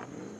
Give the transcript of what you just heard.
Mm-hmm.